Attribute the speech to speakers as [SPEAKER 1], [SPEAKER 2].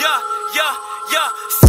[SPEAKER 1] yeah, yeah, yeah.